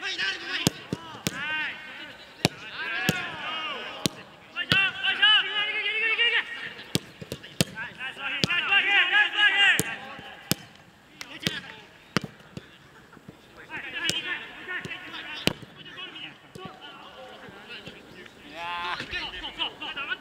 Vai, dai, vai! go, go, go.